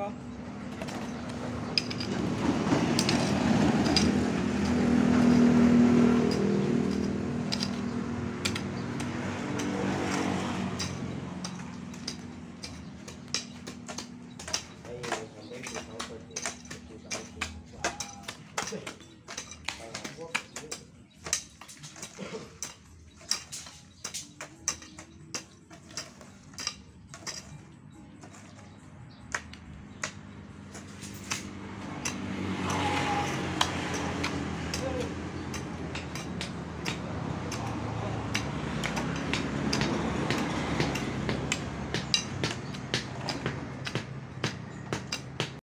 cá.